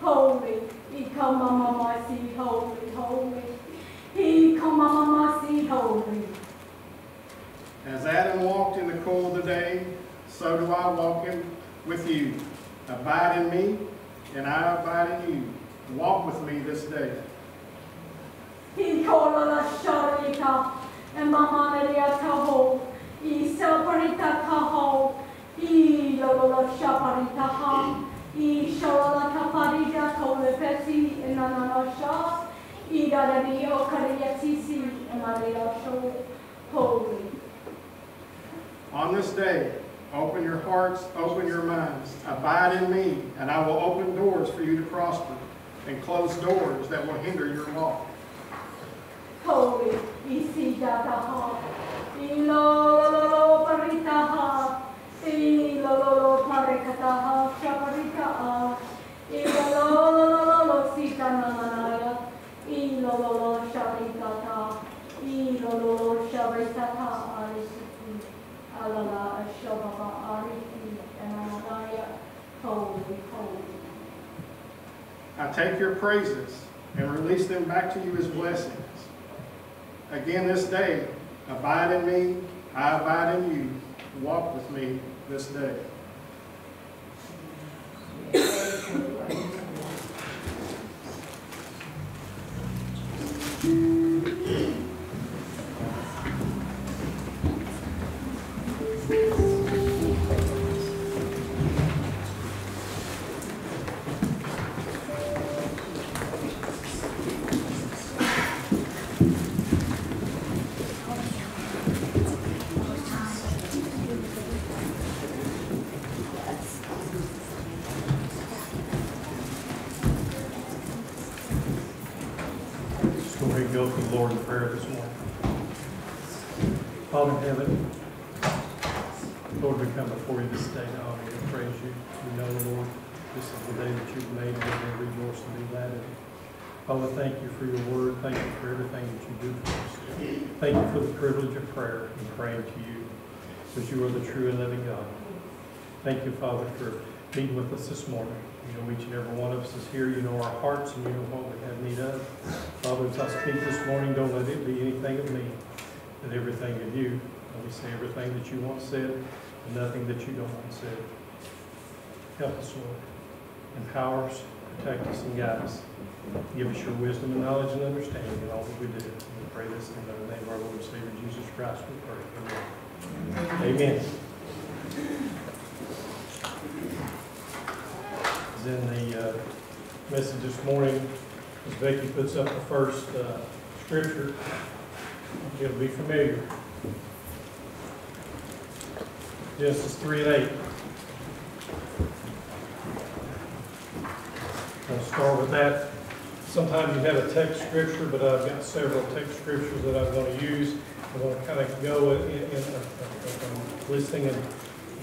Holy, Ikoma Mama see holy, holy, Ikoma Mama see holy. As Adam walked in the cool of the day, so do I walk in with you. Abide in me, and I abide in you. Walk with me this day. He kola la sharika, and Mama Maria Taho, I Saparita Taho, I Lolo Shaparita Ha, On this day, open your hearts, open your minds. Abide in me, and I will open doors for you to prosper, and close doors that will hinder your walk. Holy, isi data ha, ilo lo lo lo parita ha, I take your praises and release them back to you as blessings. Again this day, abide in me, I abide in you. Walk with me this day. Just go ahead and go to the Lord in prayer this morning. Father in heaven, Lord, we come before you this day to honor you and praise you. We know, Lord, this is the day that you've made, and we're going to rejoice and be glad in it. Father, thank you for your word. Thank you for everything that you do for us. Thank you for the privilege of prayer and praying to you, because you are the true and living God. Thank you, Father, for meeting with us this morning. You know, each and every one of us is here. You know our hearts and you know what we have need of. Father, as I speak this morning, don't let it be anything of me, but everything of you. Let me say everything that you want said and nothing that you don't want said. Help us, Lord. Empower us, protect us, and guide us. Give us your wisdom and knowledge and understanding in all that we do. We pray this in the name of our Lord and Savior Jesus Christ. We pray. Amen. Amen. In the uh, message this morning, as Becky puts up the first uh, scripture, it'll be familiar. Genesis 3 and 8. I'll start with that. Sometimes you have a text scripture, but I've got several text scriptures that I'm going to use. I'm going to kind of go in, in, in uh, listening and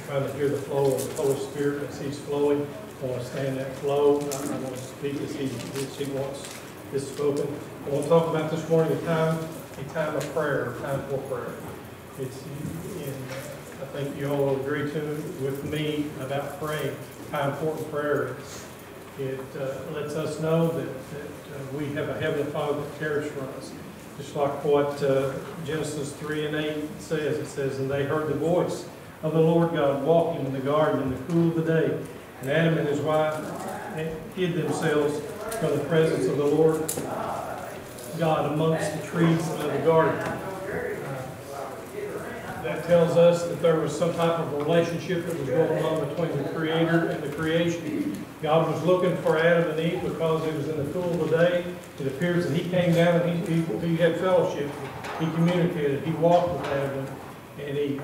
trying to hear the flow of the Holy Spirit as He's flowing. I want to stay in that flow. I want to speak as He, as he wants is spoken. I want to talk about this morning a time, a time of prayer, a time for prayer. It's, and uh, I think you all will agree to with me about praying, how important prayer is. It uh, lets us know that, that uh, we have a heavenly Father that cares for us. Just like what uh, Genesis 3 and 8 says, it says, And they heard the voice of the Lord God walking in the garden in the cool of the day. And Adam and his wife hid themselves from the presence of the Lord God amongst the trees of the garden. That tells us that there was some type of relationship that was going on between the Creator and the creation. God was looking for Adam and Eve because it was in the cool of the day. It appears that He came down and He, he, he had fellowship. He communicated. He walked with Adam and Eve.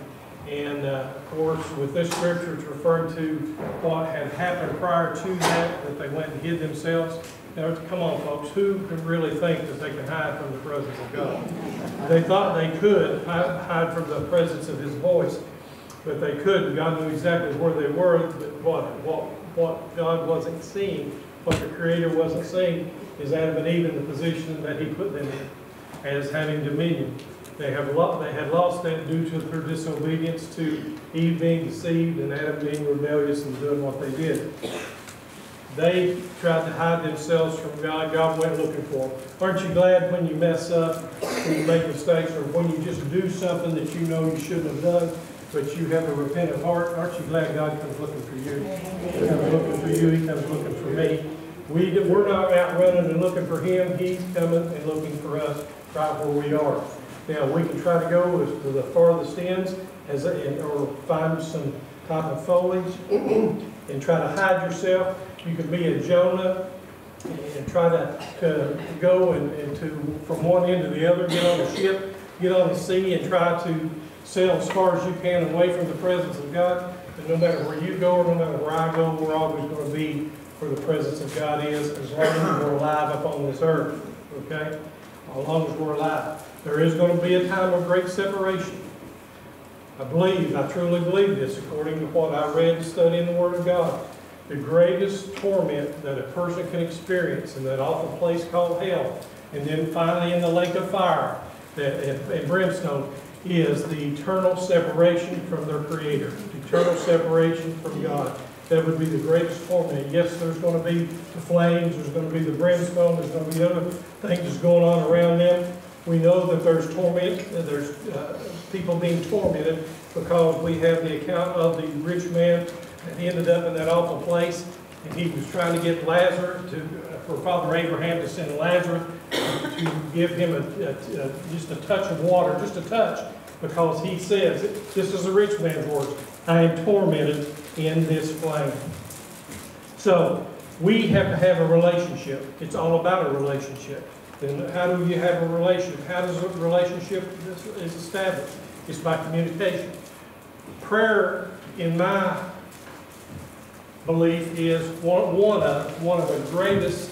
And uh, of course, with this scripture, it's referring to what had happened prior to that, that they went and hid themselves. Now, come on, folks, who can really think that they can hide from the presence of God? They thought they could hide from the presence of His voice, but they couldn't. God knew exactly where they were, but what, what, what God wasn't seeing, what the Creator wasn't seeing, is Adam and Eve in the position that He put them in, as having dominion. They have lo- they had lost that due to their disobedience to Eve being deceived and Adam being rebellious and doing what they did. They tried to hide themselves from God. God went looking for them. Aren't you glad when you mess up, when you make mistakes, or when you just do something that you know you shouldn't have done, but you have a repentant heart? Aren't you glad God comes looking for you? He comes looking for you. He comes looking for me. We, we're not out running and looking for Him. He's coming and looking for us right where we are. Now, we can try to go to the farthest ends as, a- or find some type of foliage and try to hide yourself. You could be a Jonah and try to, to go and, and to, from one end to the other, get on a ship, get on the sea and try to sail as far as you can away from the presence of God. And no matter where you go, or no matter where I go, we're always going to be where the presence of God is as long as we're alive upon this earth, okay? As long as we're alive. There is going to be a time of great separation. I believe, I truly believe this, according to what I read and studied in the Word of God. The greatest torment that a person can experience in that awful place called hell, and then finally in the lake of fire that, and, brimstone, is the eternal separation from their Creator, eternal separation from God. That would be the greatest torment. Yes, there's going to be the flames, there's going to be the brimstone, there's going to be other things going on around them. We know that there's torment, there's uh, people being tormented because we have the account of the rich man that ended up in that awful place. And he was trying to get Lazarus to, uh, for Father Abraham to send Lazarus to give him a, a- a- just a touch of water, just a touch, because he says, this is a rich man's words, I am tormented in this flame. So, we have to have a relationship. It's all about a relationship. Then how do you have a relationship? How does a relationship is is established? It's by communication. Prayer, in my belief, is one of, one of the greatest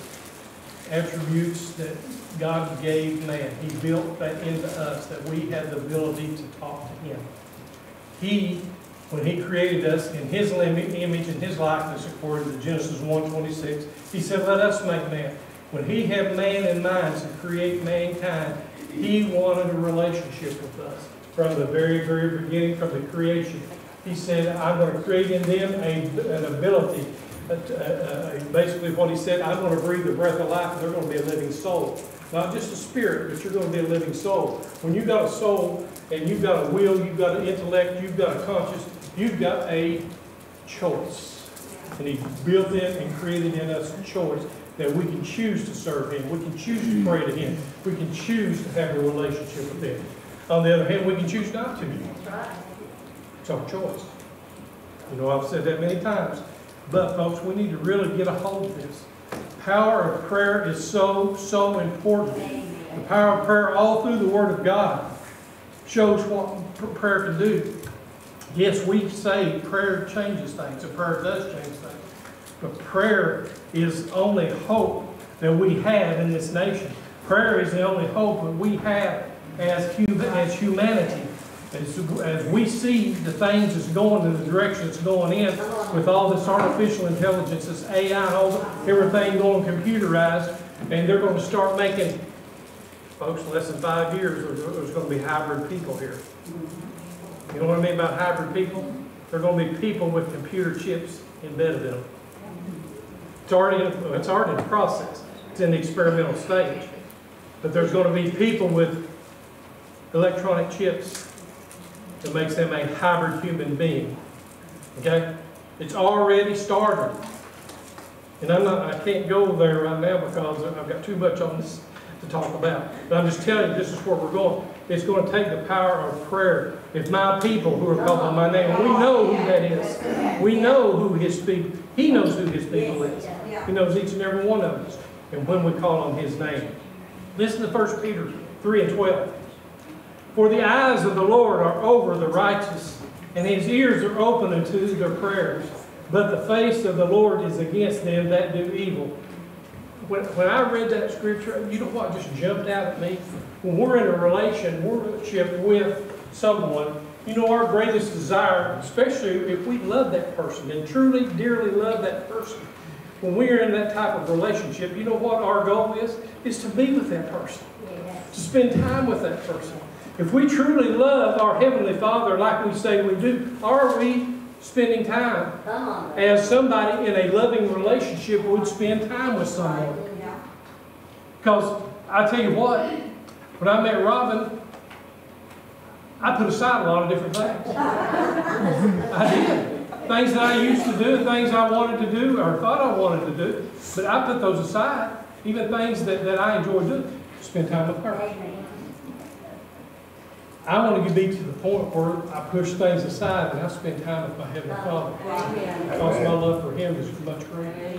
attributes that God gave man. He built that into us, that we had the ability to talk to Him. He, when He created us in His image and His likeness, according to Genesis 1:26, He said, "Let us make man." When He had man in mind to create mankind, He wanted a relationship with us from the very, very beginning, from the creation. He said, "I'm going to create in them a, an ability." uh, uh, uh, Basically, what He said, "I'm going to breathe the breath of life, and they're going to be a living soul." Not just a spirit, but you're going to be a living soul. When you've got a soul and you've got a will, you've got an intellect, you've got a conscience, you've got a choice. And He built in and created in us a choice that we can choose to serve Him. We can choose to pray to Him. We can choose to have a relationship with Him. On the other hand, we can choose not to. It's our choice. You know, I've said that many times. But folks, we need to really get a hold of this. Power of prayer is so, so important. The power of prayer all through the Word of God shows what prayer can do. Yes, we say prayer changes things, and prayer does change things. But prayer is only hope that we have in this nation. Prayer is the only hope that we have as, hu- as humanity. As, as we see the things that's going in the direction it's going in, with all this artificial intelligence, this AI, all, everything going computerized, And they're gonna start making, folks, less than five years, there's, there's gonna be hybrid people here. You know what I mean about hybrid people? They're gonna be people with computer chips embedded in them. It's already, it's already in the process. It's in the experimental stage. But there's gonna be people with electronic chips that makes them a hybrid human being. Okay? It's already started. And I'm not, I can't go there right now because I've got too much on this to talk about. But I'm just telling you, this is where we're going. It's going to take the power of prayer. If my people who are called by my name, we know who that is. We know who his people, he knows who his people is. He knows each and every one of us. And when we call on his name. Listen to 1 Peter 3 and 12. For the eyes of the Lord are over the righteous, and his ears are open unto their prayers. But the face of the Lord is against them that do evil. When, when I read that scripture, you know what just jumped out at me? When we're in a relationship with someone, you know our greatest desire, especially if we love that person and truly, dearly love that person, when we are in that type of relationship, you know what our goal is? Is to be with that person, to spend time with that person. If we truly love our Heavenly Father like we say we do, are we spending time as somebody in a loving relationship would spend time with someone? Because I tell you what, when I met Robin, I put aside a lot of different things. I did. Things that I used to do, things I wanted to do or thought I wanted to do, but I put those aside. Even things that, that I enjoy doing, spend time with her. I want to be to the point where I push things aside and I spend time with my Heavenly Father. Because my love for Him is much greater.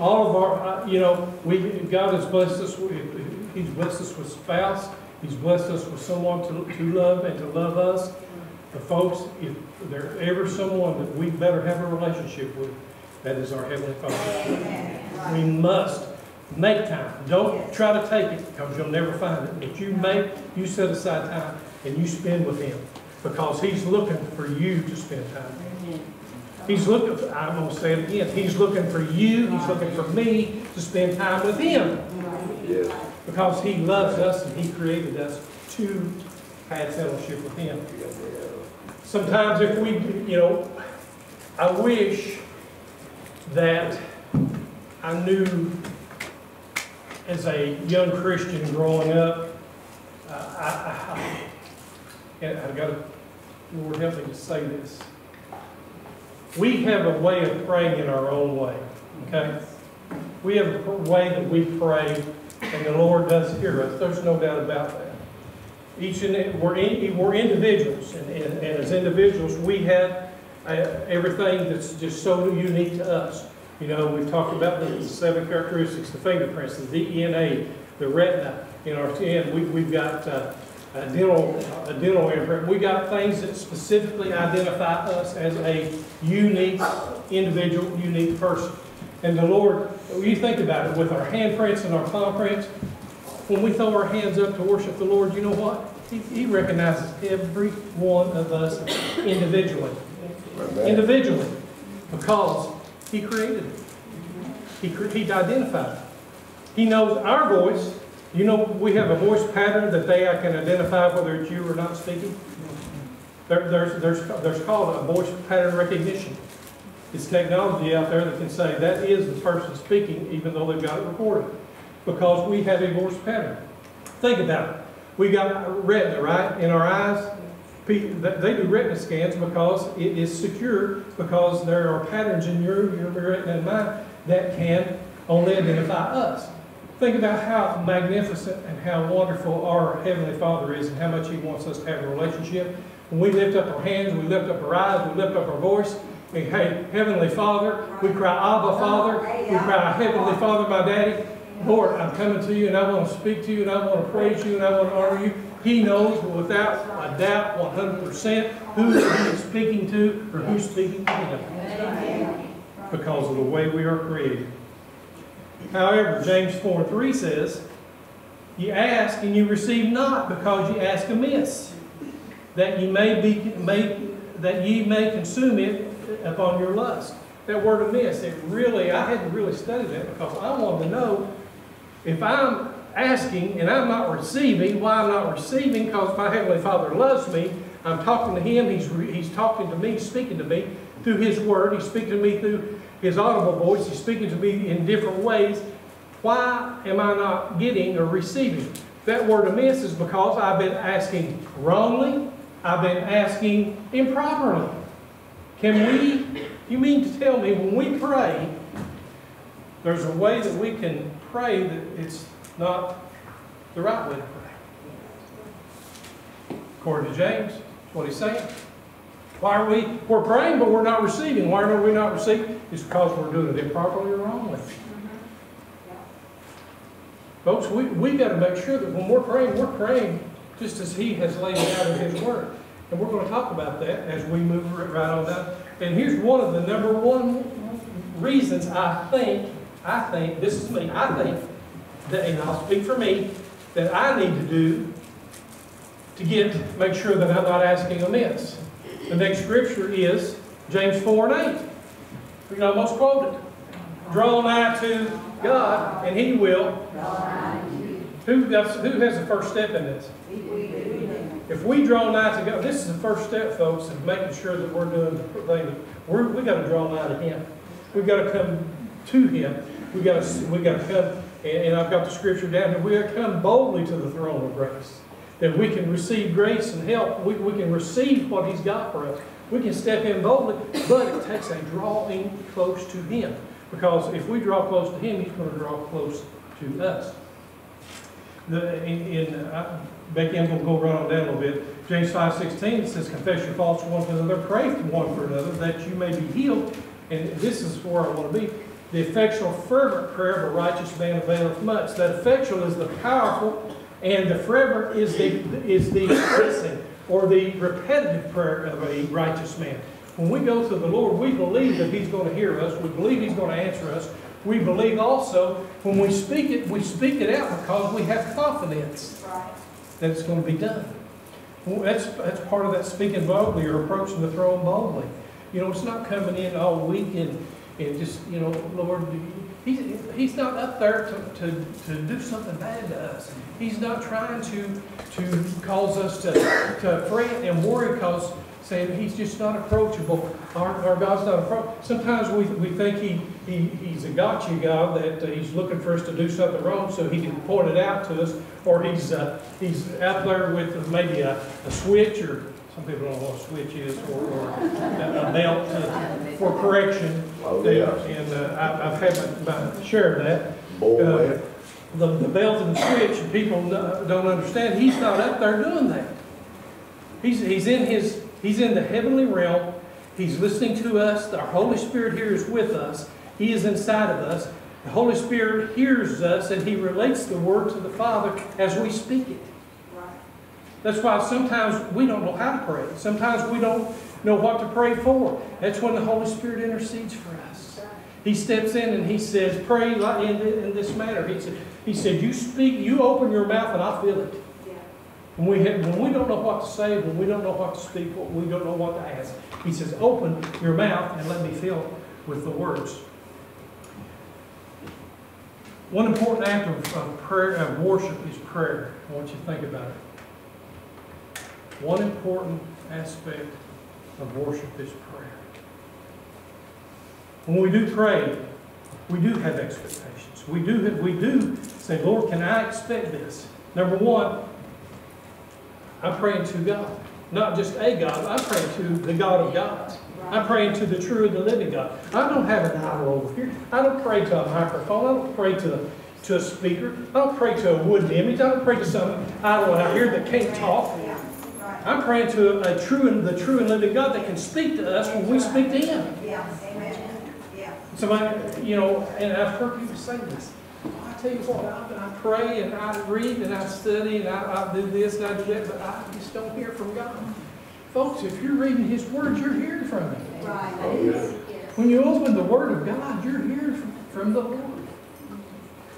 All of our, you know, we, God has blessed us, with- He's blessed us with spouse, He's blessed us with someone to, to love and to love us. But folks, if there's ever someone that we better have a relationship with, that is our Heavenly Father. We must make time. Don't try to take it, because you'll never find it. But you make, you set aside time, and you spend with Him, because He's looking for you to spend time. With. Him. He's looking, for, I'm gonna say it again, He's looking for you, He's looking for me to spend time with Him. Because He loves us and He created us to have fellowship with Him. Sometimes if we, you know, I wish that I knew as a young Christian growing up, uh, I, I, and I've got to, Lord help me to say this. We have a way of praying in our own way, okay? We have a way that we pray, and the Lord does hear us. There's no doubt about that. Each and, we're, in, we're individuals, and, and, and as individuals, we have uh, everything that's just so unique to us. You know, we've talked about the seven characteristics, the fingerprints, the DNA, the retina in our skin. We, we've got uh, a dental, a dental imprint. We got things that specifically identify us as a unique individual, unique person. And the Lord, you think about it, with our handprints and our palm prints, when we throw our hands up to worship the Lord, you know what? He, he recognizes every one of us individually. Individually. Because He created it. He, he identified it. He knows our voice. You know, we have a voice pattern that they can identify whether it's you or not speaking. There, there's, there's, there's called a voice pattern recognition. It's technology out there that can say that is the person speaking, even though they've got it recorded. Because we have a voice pattern. Think about it. We got retina, right, in our eyes. They do retina scans because it is secure, because there are patterns in your, your retina and mine that can only identify us. Think about how magnificent and how wonderful our Heavenly Father is and how much He wants us to have a relationship. When we lift up our hands, we lift up our eyes, we lift up our voice, we hey, Heavenly Father, we cry, Abba, Father, we cry, Heavenly Father, my Daddy. Lord, I'm coming to you and I want to speak to you and I want to praise you and I want to honor you. He knows without a doubt 100% who he is speaking to or who's speaking to him because of the way we are created. However, James 4 and 3 says, You ask and you receive not because you ask amiss, that you may be may, that ye may consume it upon your lust. That word amiss, it really, I hadn't really studied that because I wanted to know If I'm asking and I'm not receiving, why I'm not receiving? Because my Heavenly Father loves me. I'm talking to Him. He's, he's talking to me, speaking to me through His Word. He's speaking to me through His audible voice. He's speaking to me in different ways. Why am I not getting or receiving? That word amiss is because I've been asking wrongly. I've been asking improperly. Can we, you mean to tell me when we pray, there's a way that we can pray that it's not the right way to pray? According to James, what he's saying. Why are we, we're praying but we're not receiving. Why are we not receiving? It's because we're doing it improperly or wrongly. Mm-hmm. Folks, we, we got to make sure that when we're praying, we're praying just as He has laid it out in His Word. And we're going to talk about that as we move right on down. And here's one of the number one reasons I think, I think, this is me, I think, that, and I'll speak for me, that I need to do to get, make sure that I'm not asking amiss. The next scripture is James 4 and 8. We can almost quote it. Draw nigh to God, and He will. Who, who has the first step in this? If we draw nigh to God, this is the first step, folks, of making sure that we're doing the thing. We're, we got to draw nigh to Him. We've got to come to Him. We got to, we got to come, and, and I've got the scripture down here. We got to come boldly to the throne of grace, that we can receive grace and help. We, we can receive what He's got for us. We can step in boldly, but it takes a drawing close to Him. Because if we draw close to Him, He's going to draw close to us. The, in, in uh, Becky, I'm going to go run on down a little bit. James 5.16 says, Confess your faults one to another, pray for one for another, that you may be healed. And this is where I want to be. The effectual, fervent prayer of a righteous man availeth much. That effectual is the powerful, and the fervent is the, is the expressing or the repetitive prayer of a righteous man. When we go to the Lord, we believe that He's going to hear us. We believe He's going to answer us. We believe also when we speak it, we speak it out because we have confidence that it's going to be done. Well, that's, that's part of that speaking boldly or approaching the throne boldly. You know, it's not coming in all weak and, and just, you know, Lord, he's, he's not up there to, to, to do something bad to us. He's not trying to, to cause us to, to fret and worry because saying he's just not approachable. Our, our God's not approachable. Sometimes we, we think he, he, he's a gotcha God, that uh, he's looking for us to do something wrong so he can point it out to us, or he's, uh, he's out there with maybe a, a switch, or some people don't know what a switch is, or, or a a belt to, for correction. Oh, yeah. And uh, I've, I've had my, my share of that Boy, Uh, the, the belt and the switch, people don't understand, he's not up there doing that. He's, he's in his, he's in the heavenly realm, he's listening to us, our Holy Spirit here is with us, he is inside of us. The Holy Spirit hears us and he relates the word to the Father as we speak it. Right. That's why sometimes we don't know how to pray. Sometimes we don't know what to pray for. That's when the Holy Spirit intercedes for us. He steps in and he says, pray in, this manner. He said, he said, you speak, you open your mouth and I feel it. When we, have, when we don't know what to say, when we don't know what to speak, when we don't know what to ask, he says, open your mouth and let me fill with the words. One important act of, of prayer, of worship is prayer. I want you to think about it. One important aspect of worship is prayer. When we do pray, we do have expectations. We do, have, we do say, Lord, can I expect this? Number one, I'm praying to God. Not just a God, I'm praying to the God of gods. I'm praying to the true and the living God. I don't have an idol over here. I don't pray to a microphone. I don't pray to, to a speaker. I don't pray to a wooden image. I don't pray to some idol out here that can't talk. I'm praying to a true and the true and living God that can speak to us when we speak to Him. Yeah, amen. Yeah. Somebody, you know, and I've heard people say this. "Oh, I tell you what, I, I pray and I read and I study and I, I do this and I do that, but I just don't hear from God. Folks, if you're reading His Word, you're hearing from Him. Right. Oh, yeah. When you open the Word of God, you're hearing from, from the Lord.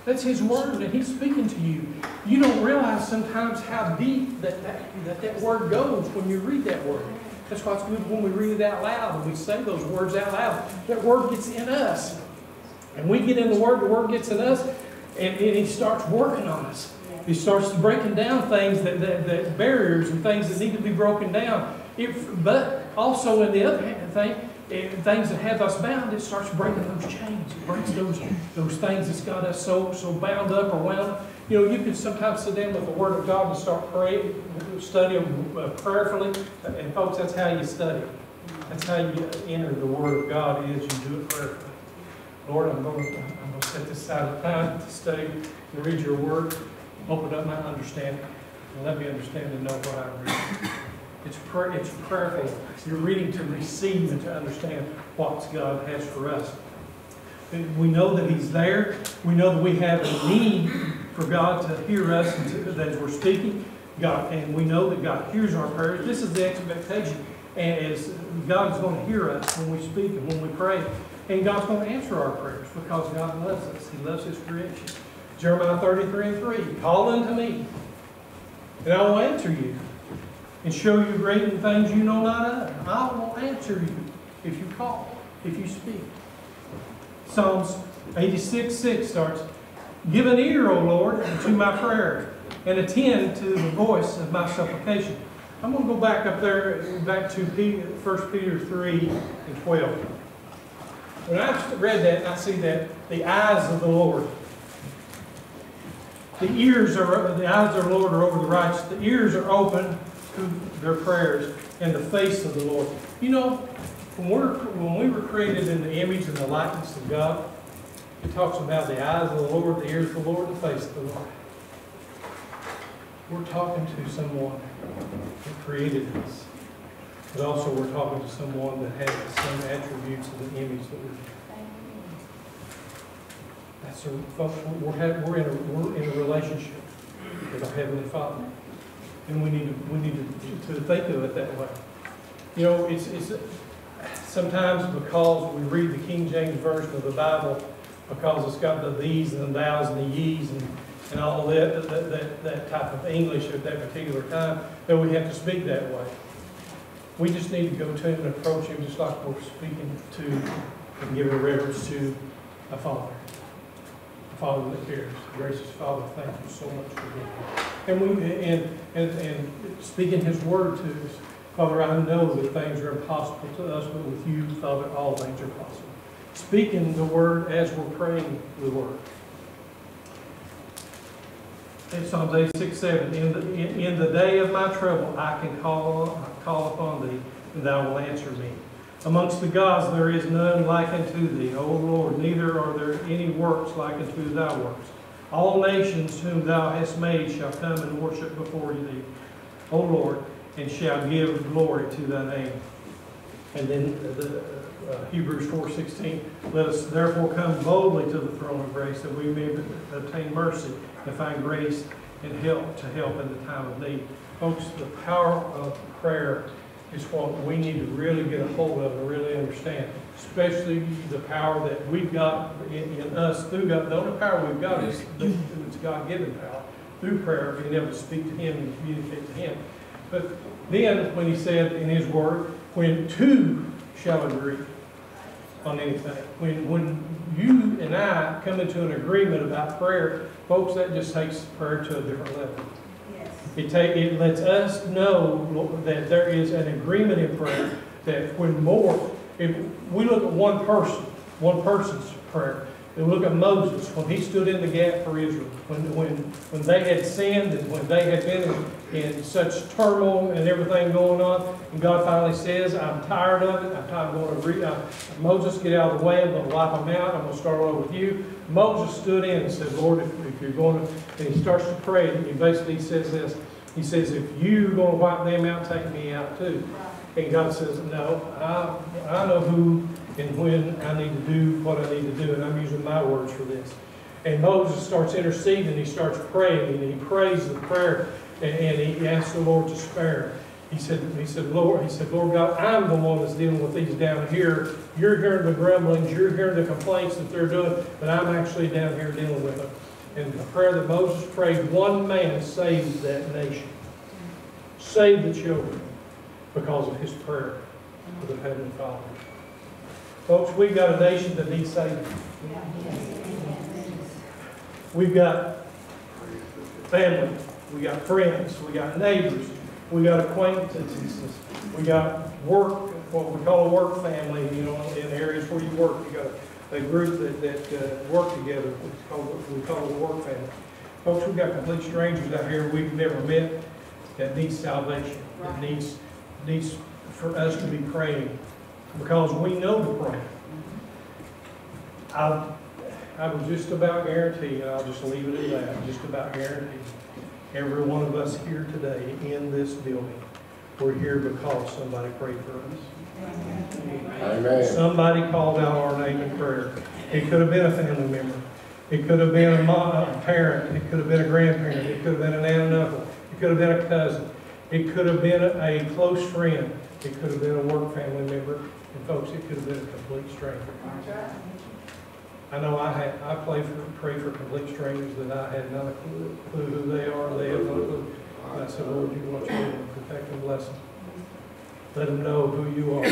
That's His Word, and He's speaking to you. You don't realize sometimes how deep that that, that, that Word goes when you read that Word. That's why it's good when we read it out loud and we say those words out loud. That Word gets in us. And we get in the Word, the Word gets in us. And, and he starts working on us. He starts breaking down things that, that, that barriers and things that need to be broken down. If, but also in the other thing, things that have us bound, it starts breaking those chains. It breaks those, those things that's got us so, so bound up or wound. You know, you can sometimes sit down with the Word of God and start praying, study uh, prayerfully. And folks, that's how you study. That's how you enter the Word of God is you do it prayerfully. Lord, I'm going to, I'm going to set this aside of time to study and read your Word. Open up my understanding and let me understand and know what I read. It's prayer, it's prayerful. You're reading to receive and to understand what God has for us. We know that He's there. We know that we have a need for God to hear us as we're speaking. God, and we know that God hears our prayers. This is the expectation. And God is going to hear us when we speak and when we pray. And God's going to answer our prayers because God loves us. He loves His creation. Jeremiah 33 and 3. Call unto me, and I will answer you, and show you great things you know not of. I will answer you if you call, if you speak. Psalms 86 6 starts, Give an ear, O Lord, to my prayer, and attend to the voice of my supplication. I'm going to go back up there, back to 1 Peter 3 and 12. When I read that, I see that the eyes of the Lord the ears are, the eyes of the Lord are over the righteous. The ears are open their prayers and the face of the Lord. You know, when, we're, when we were created in the image and the likeness of God, it talks about the eyes of the Lord, the ears of the Lord, the face of the Lord. We're talking to someone that created us. But also we're talking to someone that has the same attributes of the image that we're that's a, we're, we're in a, we're in a relationship with our Heavenly Father. And we need to, we need to, to think of it that way. You know, it's, it's, sometimes because we read the King James Version of the Bible, because it's got the these and the thous and the ye's and, and all that, that, that, that type of English at that particular time, that we have to speak that way. We just need to go to him and approach him just like we're speaking to and giving reverence to a father. Father that cares. Gracious Father, thank you so much for being here. And we and, and and speaking His word to us, Father, I know that things are impossible to us, but with you, Father, all things are possible. Speaking the word as we're praying the word. In Psalms 86, 7, in the, in, in the day of my trouble, I can call, call upon thee, and thou will answer me. Amongst the gods there is none like unto thee, O Lord, neither are there any works like unto thy works. All nations whom thou hast made shall come and worship before thee, O Lord, and shall give glory to thy name. And then the uh, Hebrews 4.16, let us therefore come boldly to the throne of grace that we may obtain mercy and find grace and help to help in the time of need. Folks, the power of prayer is what we need to really get a hold of and really understand, especially the power that we've got in, in us through God. The only power we've got is the, it's God-given power through prayer, being able to speak to Him and communicate to Him. But then, when He said in His Word, when two shall agree on anything, when when you and I come into an agreement about prayer, folks, that just takes prayer to a different level. It take, it lets us know that there is an agreement in prayer, that when more, if we look at one person, one person's prayer, and look at Moses, when he stood in the gap for Israel, when, when, when they had sinned and when they had been in, in such turmoil and everything going on, and God finally says, I'm tired of it, I'm going to re, uh, Moses, get out of the way, I'm going to wipe them out, I'm going to start over with you. Moses stood in and said, Lord, if, if you're going to, and he starts to pray, and he basically says this, he says, if you're going to wipe them out, take me out too. And God says, no, I, I know who and when I need to do what I need to do, and I'm using my words for this. And Moses starts interceding, he starts praying, and he prays the prayer, and, and he asks the Lord to spare. He said, he said, Lord, he said, Lord God, I'm the one that's dealing with these down here. You're hearing the grumblings, you're hearing the complaints that they're doing, but I'm actually down here dealing with them. And the prayer that Moses prayed, one man saved that nation, saved the children because of his prayer to the Heavenly Father. Folks, we've got a nation that needs saving. We've got family, we got friends, we got neighbors, we got acquaintances, we got work, what we call a work family, you know, in areas where you work, you got a group that, that uh, work together, called, we call it a work family. Folks, we've got complete strangers out here we've never met that needs salvation, that needs, needs for us to be praying, because we know to pray. I, I would just about guarantee, and I'll just leave it at that, just about guarantee, every one of us here today in this building, we're here because somebody prayed for us. Amen. Somebody called out our name in prayer. It could have been a family member. It could have been a mom, a parent. It could have been a grandparent. It could have been an aunt and uncle. It could have been a cousin. It could have been a, a close friend. It could have been a work family member. And folks, it could have been a complete stranger. I know I had, I pray for, pray for complete strangers that I had not a clue, clue who they are. They have no clue. And I said, Lord, you want your to protect and bless them. Let them know who you are.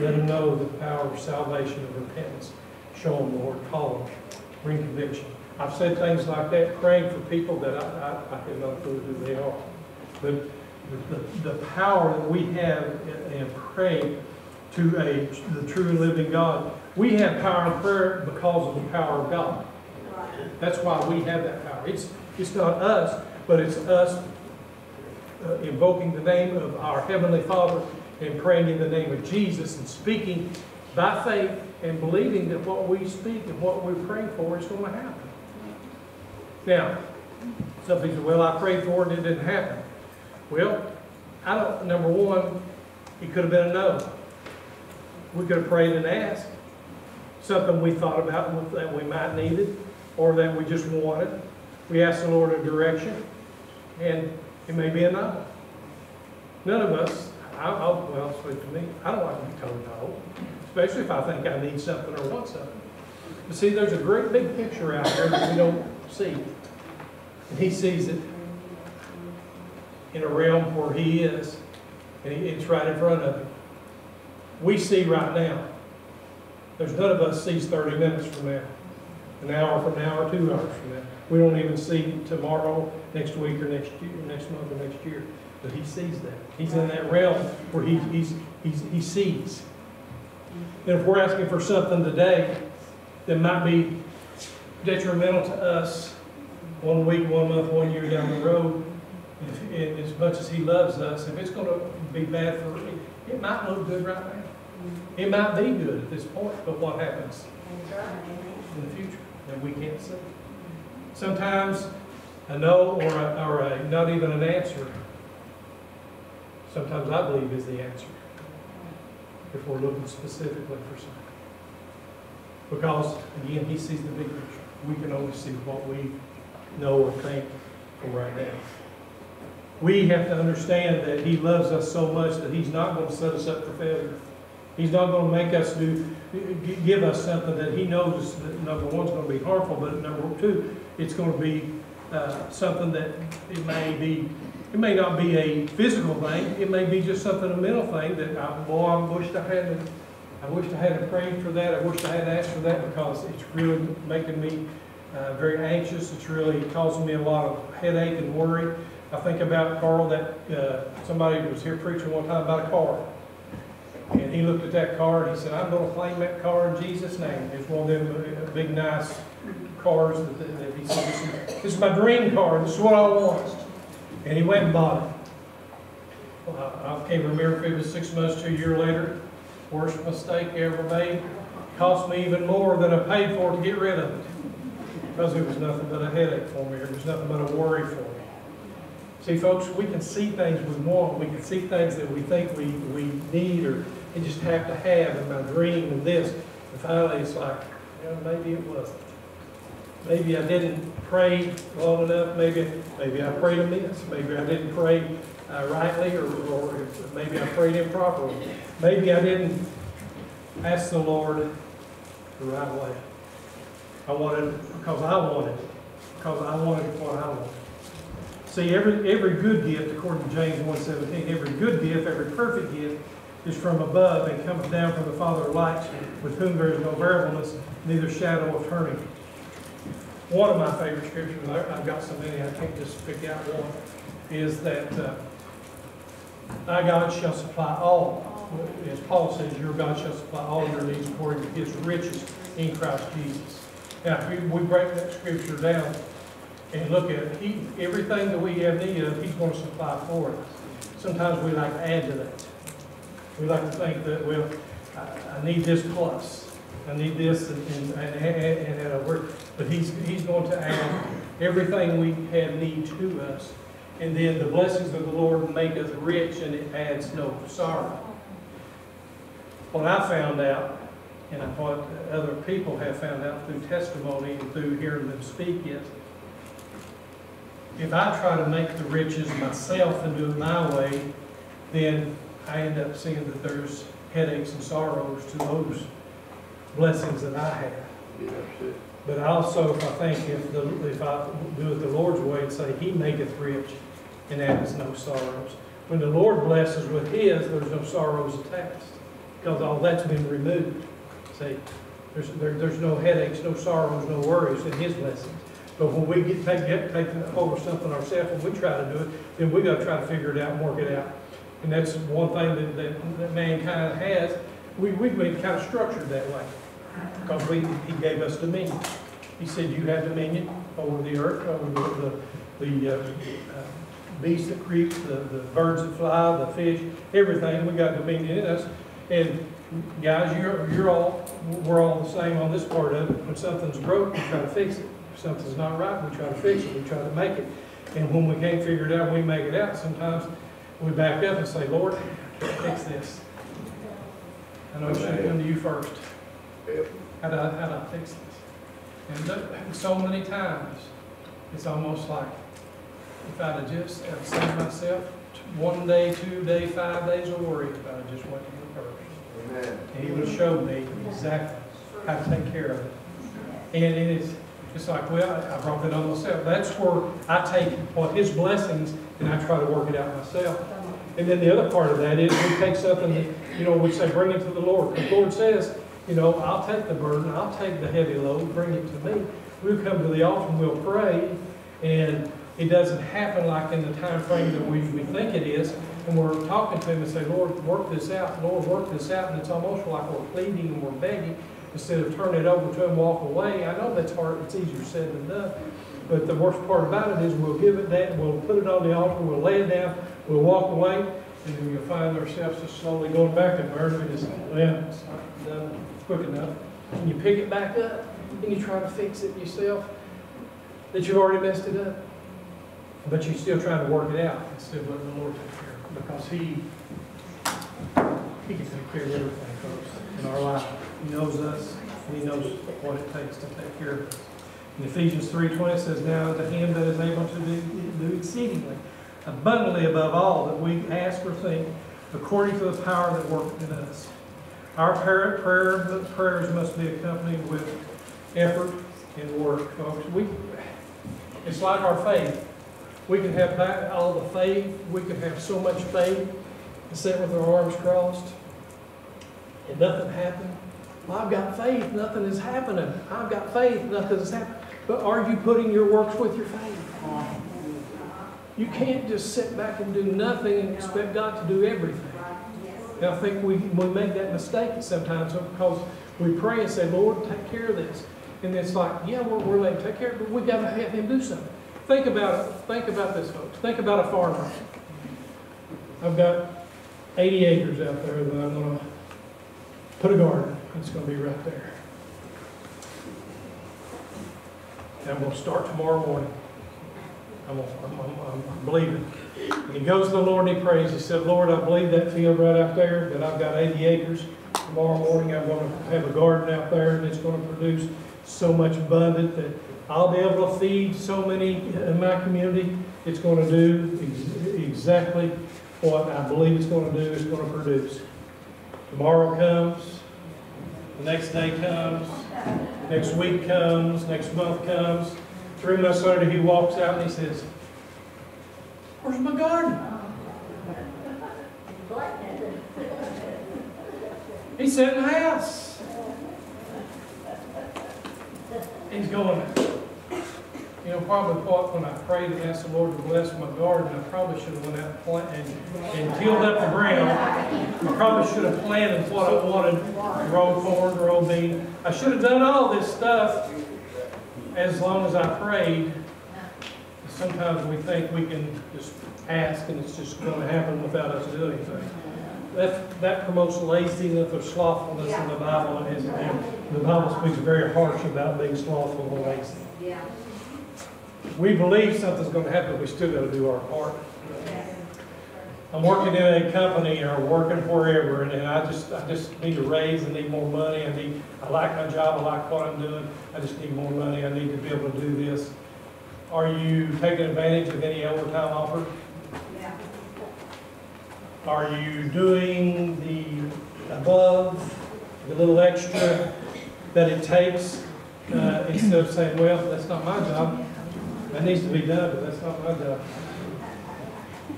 Let them know the power of salvation and repentance. Show them, the Lord, call them, bring conviction. I've said things like that, praying for people that I, I, I have no clue who they are. But the, the, the power that we have in, in praying to a, the true and living God, we have power in prayer because of the power of God. That's why we have that power. It's, it's not us, but it's us uh, invoking the name of our Heavenly Father and praying in the name of Jesus and speaking by faith and believing that what we speak and what we're praying for is going to happen. Now, some people say, well, I prayed for it and it didn't happen. Well, I don't, number one, it could have been a no. We could have prayed and asked. Something we thought about that we might need it or that we just wanted. We asked the Lord a direction and it may be no. None of us, I, I'll, well, speak to me, I don't like to be told no, especially if I think I need something or want something. But see, there's a great big picture out there that we don't see. And he sees it in a realm where he is, and it's right in front of him. We see right now. There's none of us sees thirty minutes from now, an hour from now, or two hours from now. We don't even see tomorrow, next week, or next year, next month, or next year. But he sees that. He's in that realm where he, he's, he's, he sees. And if we're asking for something today that might be detrimental to us one week, one month, one year down the road, if, and as much as he loves us, if it's gonna be bad for, me, it might look good right now. It might be good at this point, but what happens in the future that we can't see? Sometimes a no or a, or a, not even an answer, sometimes I believe is the answer. If we're looking specifically for something. Because, again, he sees the big picture. We can only see what we know or think for right now. We have to understand that he loves us so much that he's not going to set us up for failure. He's not going to make us do, give us something that he knows that number one's going to be harmful, but number two, it's going to be uh, something that it may be, it may not be a physical thing, it may be just something, a mental thing that, I- boy, I wished I had, I wished I had prayed for that, I wished I had asked for that because it's really making me uh, very anxious, it's really causing me a lot of headache and worry. I think about Carl, that, uh, somebody was here preaching one time about a car. And he looked at that car and he said, I'm gonna claim that car in Jesus' name. It's one of them uh, big, nice cars that, that- that he said, this is, this is my dream car, this is what I want. And he went and bought it. Well, I I can't remember if it was six months to a year later, worst mistake ever made. Cost me even more than I paid for to get rid of it. Because it was nothing but a headache for me, it was nothing but a worry for me. See, folks, we can see things we want, we can see things that we think we, we need or we just have to have in my dream and this. And finally, it's like, you maybe it wasn't. Maybe I didn't pray long enough, maybe, maybe I prayed amiss, maybe I didn't pray uh, rightly or, or maybe I prayed improperly. Maybe I didn't ask the Lord the right way. I wanted, because I wanted because I wanted what I wanted. See, every, every good gift, according to James 1.17, every good gift, every perfect gift is from above and cometh down from the Father of lights, with whom there is no variableness, neither shadow of turning. one of my favorite scriptures, I've got so many, I can't just pick out one, is that, uh, thy God shall supply all, as Paul says, your God shall supply all your needs according to his riches in Christ Jesus. Now, if we break that scripture down and look at he, everything that we have need of, he's gonna supply for us. Sometimes we like to add to that. We like to think that, well, I, I need this plus, I need this and, and, and, and, and, uh, we're- but he's, he's going to add everything we have need to us. And then the blessings of the Lord make us rich and it adds no sorrow. What I found out, and what other people have found out through testimony and through hearing them speak is, if I try to make the riches myself and do it my way, then I end up seeing that there's headaches and sorrows to those blessings that I have. But also, if I think if the, if I do it the Lord's way and say, He maketh rich and addeth no sorrows. When the Lord blesses with His, there's no sorrows attached, because all that's been removed. See, there's, there, there's no headaches, no sorrows, no worries in His blessings. But when we get, take, get, hold of something ourselves, when we try to do it, then we gotta try to figure it out and work it out. And that's one thing that, that, that mankind has, we, we've been kind of structured that way. Because we, he gave us dominion. He said, you have dominion over the earth, over the, the, the uh, uh, beasts that creep, the, the birds that fly, the fish, everything, we got dominion in us. And guys, you're, you're all, we're all the same on this part of it. When something's broke, we try to fix it. Something's not right, we try to fix it, we try to make it. And when we can't figure it out, we make it out. Sometimes we back up and say, Lord, fix this. I know it should come to you first. How do I, how do I fix this? And look, so many times, it's almost like, if I'd have just have saved myself one day, two day, five days of worry, if I'd have just went to him first. Amen. And he would have showed me exactly how to take care of it. And it is, it's like, well, I brought that on myself. That's where I take what his blessings and I try to work it out myself. And then the other part of that is we take something that, you know, we say, bring it to the Lord. The Lord says, you know, I'll take the burden, I'll take the heavy load, bring it to me. We'll come to the altar and we'll pray, and it doesn't happen like in the time frame that we, we think it is. And we're talking to him and say, Lord, work this out, Lord, work this out, and it's almost like we're pleading and we're begging instead of turning it over to him, walk away. I know that's hard, it's easier said than done. But the worst part about it is we'll give it down, we'll put it on the altar, we'll lay it down, we'll walk away, and then we'll find ourselves just slowly going back and it. Just, well, it's not done quick enough. And you pick it back up, and you try to fix it yourself, that you've already messed it up. But you're still trying to work it out instead of letting the Lord take care of it. Because He, He can take care of everything, folks, in our life. He knows us, He knows what it takes to take care of us. In Ephesians three twenty says, Now to Him that is able to do, exceedingly, abundantly above all that we ask or think, according to the power that worketh in us. Our prayer, prayer, prayers must be accompanied with effort and work, folks. We, it's like our faith. We can have all the faith, we can have so much faith, and sit with our arms crossed, and nothing happened. Well, I've got faith, nothing is happening. I've got faith, nothing is happening. But are you putting your works with your faith? You can't just sit back and do nothing and expect God to do everything. And I think we, we make that mistake sometimes because we pray and say, Lord, take care of this. And it's like, yeah, we're, we're letting take care of it, but we got to have Him do something. Think about it. Think about this, folks. Think about a farmer. I've got 80 acres out there that I'm going to put a garden. It's going to be right there. And we'll start tomorrow morning. I'm, I'm, I'm, I'm believing. And he goes to the Lord and he prays. He said, Lord, I believe that field right out there, that I've got 80 acres. Tomorrow morning, I'm going to have a garden out there and it's going to produce so much abundant that I'll be able to feed so many in my community. It's going to do ex- exactly what I believe it's going to do, it's going to produce. Tomorrow comes, the next day comes, next week comes, next month comes. Three months later, he walks out and he says, Where's my garden? He's said in the house. He's going, You know, probably what, when I prayed and asked the Lord to bless my garden, I probably should have went out and and, tilled up the ground. I probably should have planted what I wanted, grow corn, grow bean. I should have done all this stuff as long as I prayed. Sometimes we think we can just ask and it's just gonna happen without us doing anything. That, that promotes laziness or slothfulness in the Bible, and the Bible speaks very harsh about being slothful and lazy. Yeah. We believe something's gonna happen, we still gotta do our part. I'm working in a company or working wherever, and and I just, I just need a raise, I need more money, I need, I like my job, I like what I'm doing, I just need more money, I need to be able to do this. Are you taking advantage of any overtime offer? Yeah. Are you doing the above, the little extra that it takes, uh, instead of saying, well, that's not my job, that needs to be done, but that's not my job?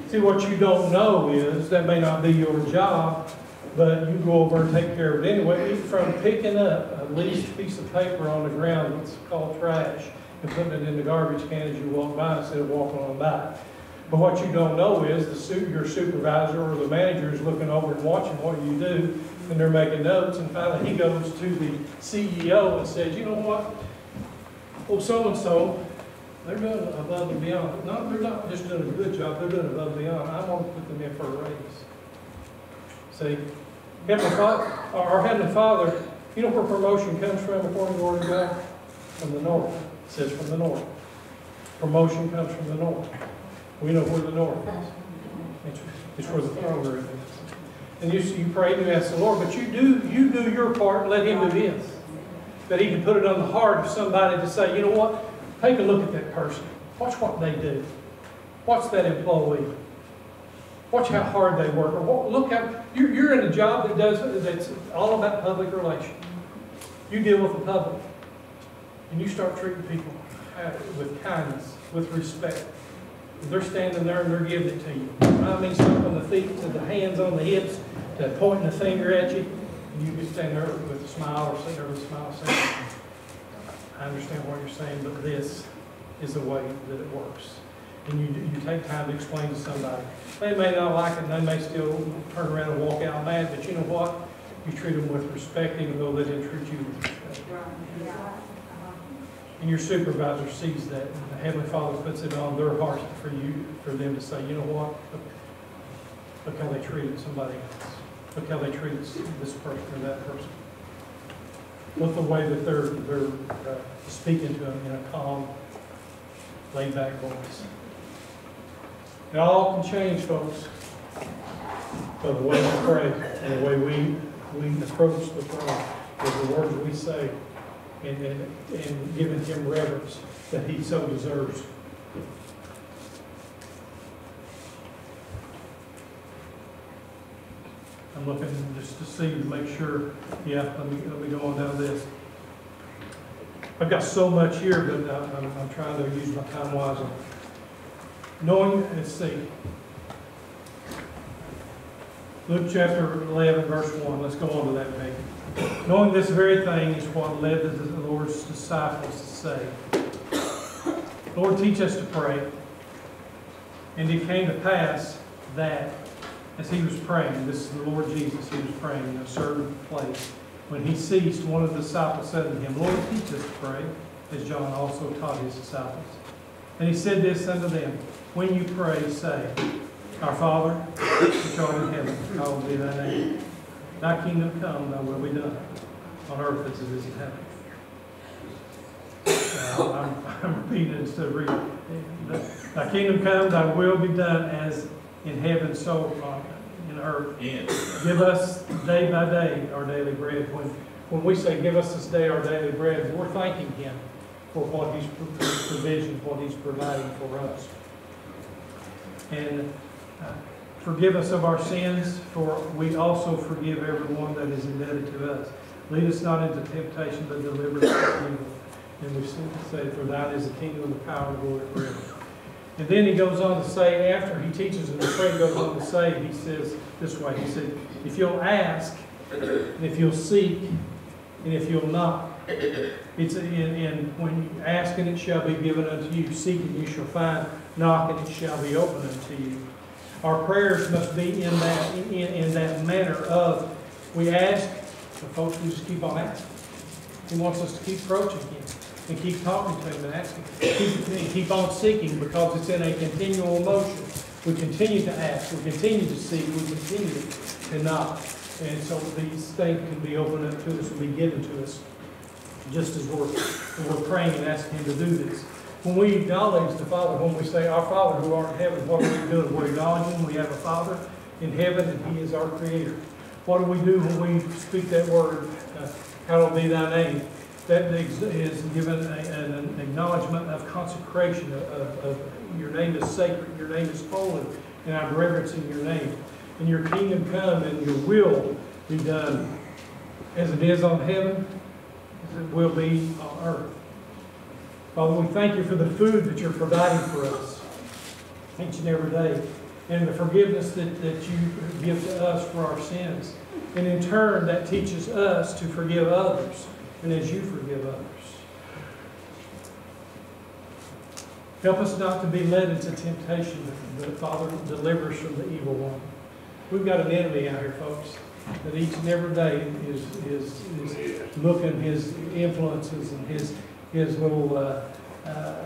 See, what you don't know is, that may not be your job, but you go over and take care of it anyway, even from picking up a least piece of paper on the ground, it's called trash, and putting it in the garbage can as you walk by instead of walking on by. But what you don't know is the su, your supervisor or the manager is looking over and watching what you do, and they're making notes, and finally he goes to the CEO and says, you know what? Well, so-and-so, they're doing above and beyond. No, they're not just doing a good job, they're doing above and beyond. I'm gonna put them in for a raise. See, Heavenly Father, our Heavenly Father, you know where promotion comes from according to the Word of God? From the north. It says from the north. Promotion comes from the north. We know where the north is. It's, it's where the throne room is. And you, you pray and you ask the Lord, but you do, you do your part, and let Him do His. That He can put it on the heart of somebody to say, you know what? Take a look at that person. Watch what they do. Watch that employee. Watch how hard they work. Or what, look how, you're, you're in a job that does, that's all about public relations. You deal with the public. And you start treating people with kindness, with respect. They're standing there and they're giving it to you. I mean, stomping the feet to the hands on the hips, to pointing the finger at you, and you can stand there with a smile or sit there with a smile I understand what you're saying, but this is the way that it works. And you, you take time to explain to somebody. They may not like it, and they may still turn around and walk out mad, but you know what? You treat them with respect, even though they didn't treat you with respect. And your supervisor sees that, and the Heavenly Father puts it on their heart for you, for them to say, you know what? Look- Look how they treated somebody else. Look how they treated this person or that person. Look the way that they're, they're uh, speaking to them in a calm, laid-back voice. It all can change, folks, by the way we pray and the way we, we approach the throne, with the words we say, and, and, and giving him reverence that he so deserves. I'm looking just to see, to make sure, yeah, let me, let me go on down this. I've got so much here, but I- I'm, I'm trying to use my time wisely. Knowing, let's see. Luke chapter eleven, verse one, let's go on to that page. Knowing this very thing is what led the Lord's disciples to say, Lord, teach us to pray. And it came to pass that as he was praying, this is the Lord Jesus, he was praying in a certain place. When he ceased, one of the disciples said to him, Lord, teach us to pray, as John also taught his disciples. And he said this unto them, When you pray, say, Our Father, which art in heaven, hallowed be thy name. Thy kingdom come, thy will be done, on earth as it is in heaven. Uh, I'm, I'm repeating instead of reading. Thy kingdom come, thy will be done as in heaven, so on in earth. Give us day by day our daily bread. When, when we say, give us this day our daily bread, we're thanking him for what he's pro- provision, what he's providing for us. And uh, forgive us of our sins, for we also forgive everyone that is indebted to us. Lead us not into temptation, but deliver us from evil. And we say, for thine is the kingdom the power and the glory forever. And then he goes on to say, after he teaches them the pray, he goes on to say, he says this way, he said, if you'll ask, and if you'll seek, and if you'll knock, It's in, in, when you ask and it shall be given unto you, seek and you shall find, knock and it shall be opened unto you. Our prayers must be in that, in, in that manner of, we ask, the folks we just keep on asking. He wants us to keep approaching Him and keep talking to Him and asking. Keep, keep on seeking because it's in a continual motion. We continue to ask, we continue to seek, we continue to knock. And so these things can be opened up to us and be given to us just as we're, we're praying and asking Him to do this. When we acknowledge the Father, when we say, Our Father who art in heaven, what are we doing? We're acknowledging we have a Father in heaven and He is our Creator. What do we do when we speak that word, uh, hallowed be thy name? That is given a- an acknowledgement of consecration, of, of, of your name is sacred, your name is holy, and I'm reverencing your name. And your kingdom come and your will be done as it is on heaven, as it will be on earth. Father, we thank you for the food that you're providing for us each and every day, and the forgiveness that, that you give to us for our sins. And in turn, that teaches us to forgive others, and as you forgive others. Help us not to be led into temptation, but Father, deliver us from the evil one. We've got an enemy out here, folks, that each and every day is, is, is looking his influences and his, his little, uh, uh,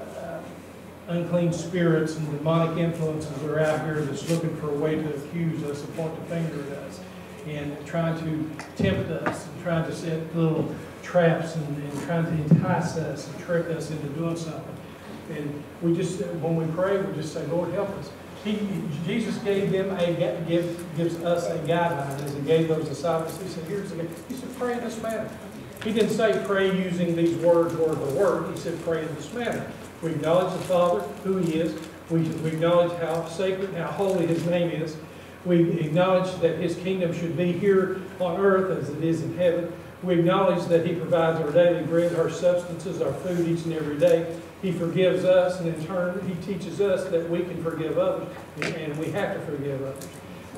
unclean spirits and demonic influences are out here that's looking for a way to accuse us and point the finger at us and trying to tempt us and trying to set little traps and, and trying to entice us and trick us into doing something. And we just, when we pray, we just say, Lord, help us. He, Jesus gave them a, give, gives us a guideline as he gave those disciples. He said, here's the, gu- he said, pray in this manner. He didn't say pray using these words word for word. He said pray in this manner. We acknowledge the Father, who He is. We, we acknowledge how sacred, how holy His name is. We acknowledge that His kingdom should be here on earth as it is in heaven. We acknowledge that He provides our daily bread, our substances, our food each and every day. He forgives us, and in turn, He teaches us that we can forgive others, and we have to forgive others.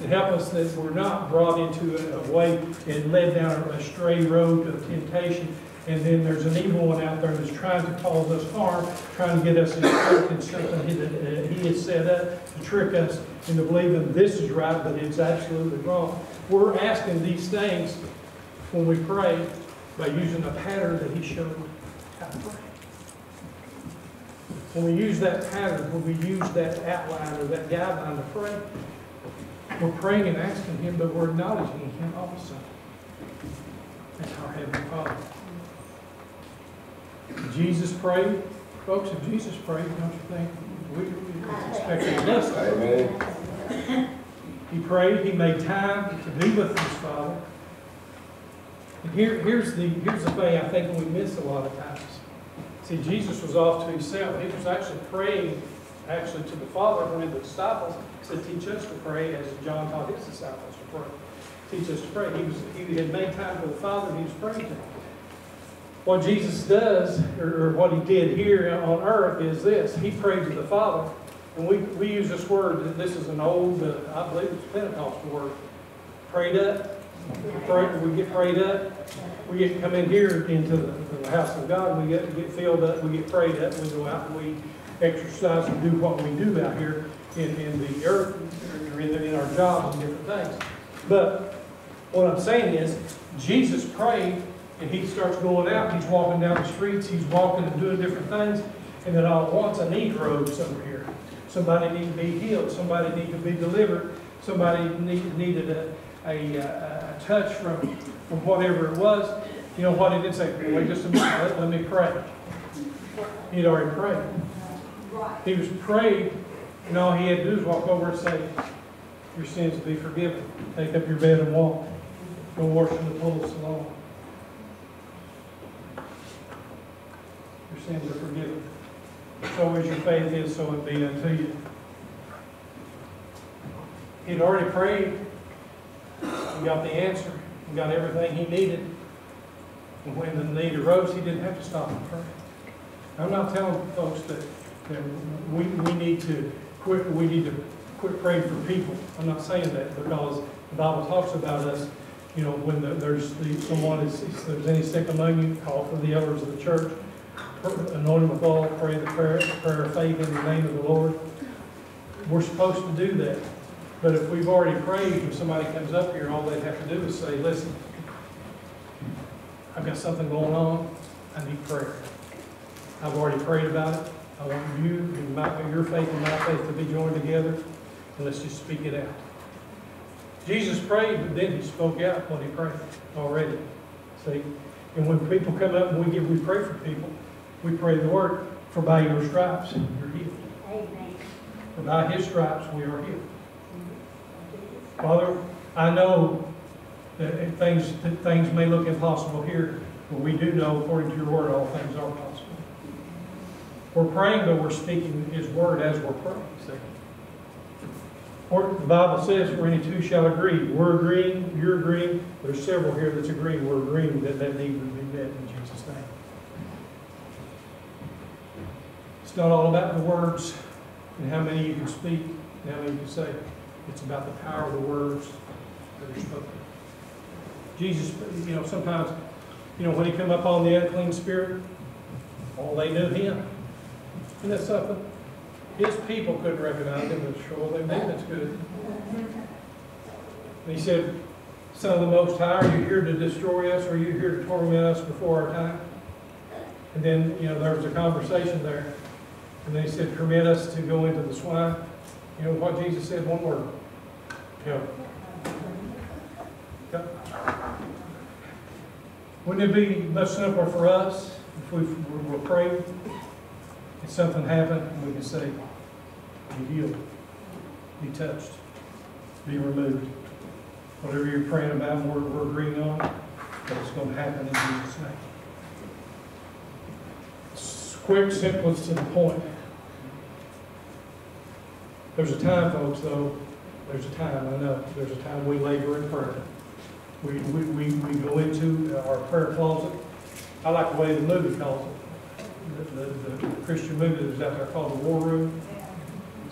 And help us that we're not brought into a way and led down a stray road of temptation, and then there's an evil one out there that's trying to cause us harm, trying to get us in something he- that uh, he has set up to trick us into believing this is right, but it's absolutely wrong. We're asking these things when we pray by using a pattern that he showed how to pray. When we use that pattern, when we use that outline or that guideline to pray, we're praying and asking him, but we're acknowledging him also. That's our Heavenly Father. Jesus prayed. Folks, if Jesus prayed, don't you think we expect of us to pray? He prayed, he made time to be with his Father. Here, here's the, here's the thing I think we miss a lot of times. See, Jesus was off to himself. He was actually praying, actually to the Father when the disciples said, teach us to pray as John taught his disciples to pray. Teach us to pray. He was, he had made time for the Father and he was praying to him. What Jesus does, or, or what he did here on earth is this. He prayed to the Father. And we, we use this word, this is an old, uh, I believe it's a Pentecostal word, prayed up. We pray- We get prayed up. We get to come in here into the, the house of God, we get, get filled up, we get prayed up, we go out and we exercise and do what we do out here in, in the earth, or in, in our jobs and different things. But what I'm saying is, Jesus prayed, and he starts going out, he's walking down the streets, he's walking and doing different things, and then all at once a need rose over here. Somebody needed to be healed, somebody needed to be delivered, somebody need- needed a, a, a, touch from, from whatever it was. You know what he did say, wait just a minute, let, let me pray. He'd already prayed. He was prayed, and all he had to do was walk over and say, your sins be forgiven. Take up your bed and walk. Go wash in the pool of Siloam. Your sins are forgiven. So as your faith is, so it be unto you. He'd already prayed. He got the answer. He got everything he needed. And when the need arose, he didn't have to stop and pray. I'm not telling folks that, that we, we need to quit, we need to quit praying for people. I'm not saying that because the Bible talks about us You know, when the- there's the, someone is, if there's any sick among you, call for the elders of the church. Anoint them with oil, pray the prayer, prayer of faith in the name of the Lord. We're supposed to do that. But if we've already prayed, and somebody comes up here, all they have to do is say, listen, I've got something going on, I need prayer. I've already prayed about it, I want you, and my, your faith and my faith to be joined together, and let's just speak it out. Jesus prayed, but then he spoke out what he prayed already. See? And when people come up and we give, we pray for people, we pray the word, for by your stripes, you're healed. Amen. For by his stripes, we are healed. Father, I know that things, that things may look impossible here, but we do know, according to your word, all things are possible. We're praying, but we're speaking his word as we're praying. the Bible says, where any two shall agree. We're agreeing, you're agreeing, there's several here that's agreeing, we're agreeing that that need would be met in Jesus' name. It's not all about the words and how many you can speak and how many you can say. It's about the power of the words that are spoken. Jesus, you know, sometimes, you know, when he come up on the unclean spirit, all they knew him. Isn't that something? His people couldn't recognize him, but sure they demons could. And he said, Son of the Most High, are you here to destroy us, or are you here to torment us before our time? And then, you know, there was a conversation there. And they said, permit us to go into the swine. You know what Jesus said? One word. Go. Wouldn't it be much simpler for us if we were praying, if something happened, and we could say, be healed, be touched, be removed. Whatever you're praying about, we're, we're agreeing on, that it's going to happen in Jesus' name. S- Quick, simple, to the point. There's a time, folks, though, there's a time, I know, there's a time we labor in prayer. We, we, we, we go into our prayer closet. I like the way the movie calls it. The, the, the Christian movie that's out there called The War Room.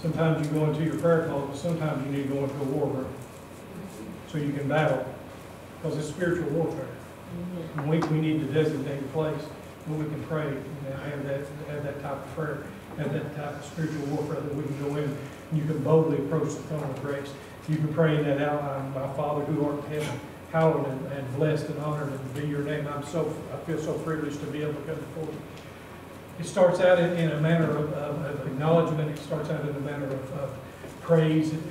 Sometimes you go into your prayer closet, sometimes you need to go into a war room. So you can battle, because it's spiritual warfare. And we, we need to designate a place where we can pray and have that, have that type of prayer, have that type of spiritual warfare that we can go in. You can boldly approach the throne of grace. You can pray in that outline, my Father who art in heaven, hallowed and, and blessed and honored and be your name. I'm so, I feel so privileged to be able to come before you. It starts out in, in a manner of, of, of acknowledgement. It starts out in a manner of, of praise and,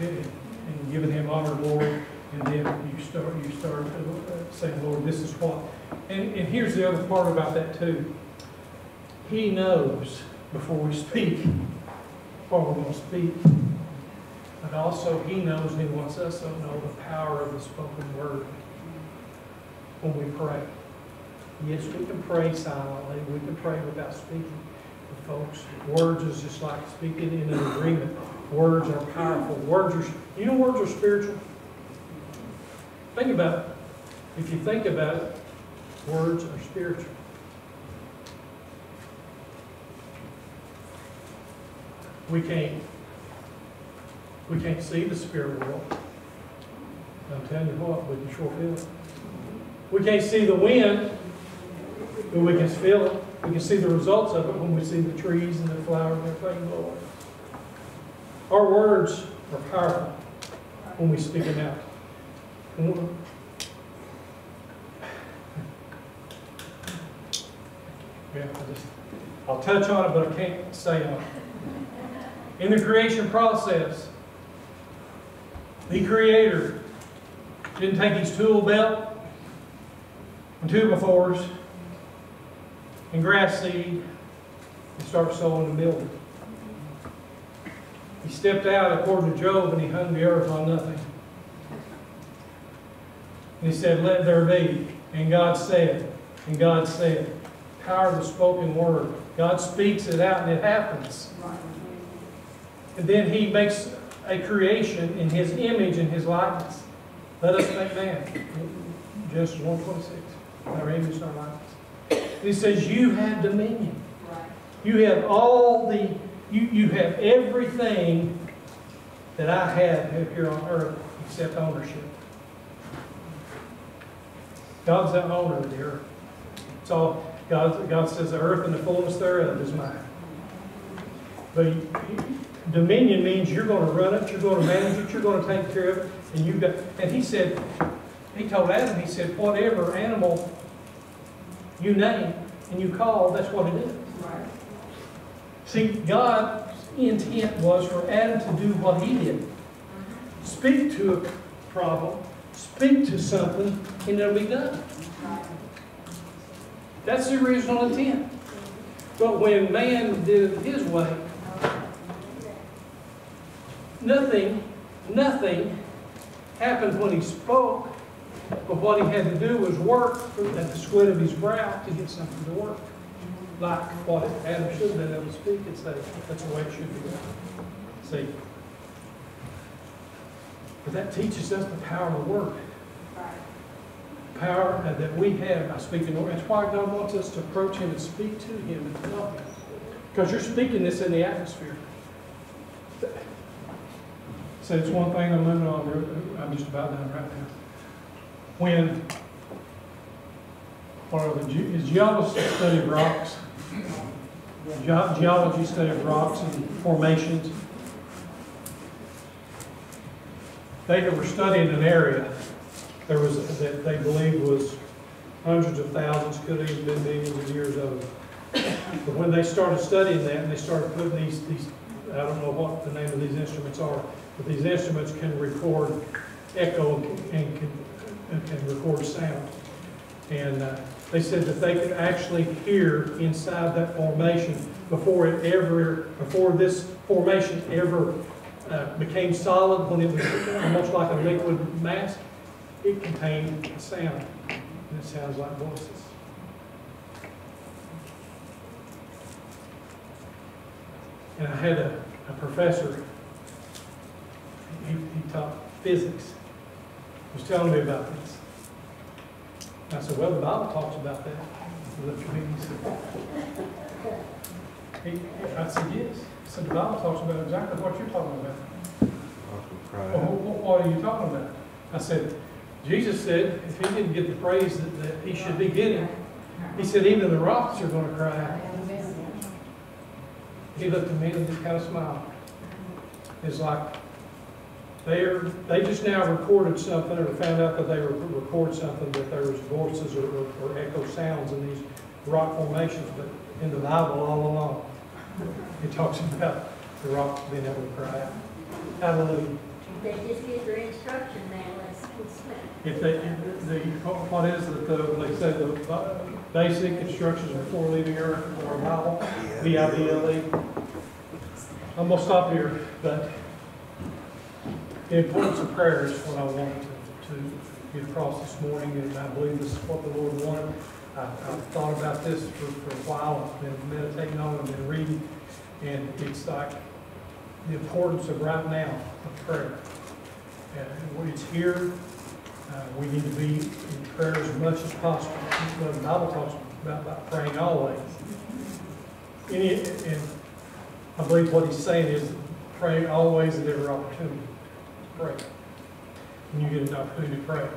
and, and giving Him honor, glory. And then you start, you start uh, saying, Lord, this is what. And, and here's the other part about that too. He knows before we speak what we're going to speak. But also, He knows and He wants us to know the power of the spoken word when we pray. Yes, we can pray silently, we can pray without speaking. But folks, words is just like speaking in an agreement. Words are powerful. Words are, you know words are spiritual? Think about it. If you think about it, words are spiritual. We can't, we can't see the spirit world. I'm telling you what, we can sure feel it. We can't see the wind, but we can feel it. We can see the results of it when we see the trees and the flowers and everything away. Our words are powerful when we speak them out. Yeah, I just, I'll touch on it, but I can't say on it. In the creation process, the Creator didn't take his tool belt and two befores and grass seed and start sowing and building. He stepped out according to Job and he hung the earth on nothing. And he said, Let there be. And God said, and God said, power of the spoken word. God speaks it out and it happens. And then he makes a creation in his image and his likeness. Let us make man. Genesis 126. Our image our likeness. He says, You have dominion. You have all the, you, you have everything that I have here on earth except ownership. God's the owner of the earth. It's all, God, God says the earth and the fullness thereof is mine. But dominion means you're gonna run it, you're gonna manage it, you're gonna take care of it, and you got, and he said, he told Adam, he said, whatever animal you name and you call, that's what it is. Right. See, God's intent was for Adam to do what he did. Mm-hmm. Speak to a problem, speak to something, and it'll be done. That's the original intent. But when man did it his way, nothing, nothing happened when he spoke, but what he had to do was work at the sweat of his brow to get something to work. Like what Adam should have been able to speak and say, that's the way it should be done. See? But that teaches us the power of the word. Power that we have by speaking the word. That's why God wants us to approach him and speak to him and tell him. Because you're speaking this in the atmosphere. So it's one thing I'm moving on, I'm just about done right now. When, or the is geology study of rocks, Ge- geology study of rocks and formations. They were studying an area, there was, that they believed was hundreds of thousands, could even been millions of years old. But when they started studying that, and they started putting these, these, I don't know what the name of these instruments are, but these instruments can record echo and can, and can record sound. And uh, they said that they could actually hear inside that formation before it ever, before this formation ever uh, became solid, when it was almost like a liquid mass, it contained a sound. And it sounds like voices. And I had a, a professor, taught physics, was telling me about this. I said, well, the Bible talks about that. He looked at me and said, he, I said, yes. He said, the Bible talks about exactly what you're talking about. Well, what, what are you talking about? I said, Jesus said if he didn't get the praise that, that he should be getting, he said even the rocks are going to cry. He looked at me and just kind of smiled. It's like they're, they just now recorded something or found out that they were record something that there was voices or, or, or echo sounds in these rock formations, but in the Bible all along, it talks about the rocks being able to cry out. Hallelujah. They just get their instruction manuals. If they, the, what is it, the, they say the uh, basic instructions before leaving Earth or a Bible, B-I-B-L-E. I'm gonna stop here, but the importance of prayer is what I wanted to, to get across this morning, and I believe this is what the Lord wanted. I, I've thought about this for, for a while, I've been meditating on it, I've been reading, and it's like the importance of right now of prayer. And it's here, uh, we need to be in prayer as much as possible. The Bible talks about, about praying always. Any, and I believe what he's saying is pray always at every opportunity. Pray. When you get an opportunity to pray.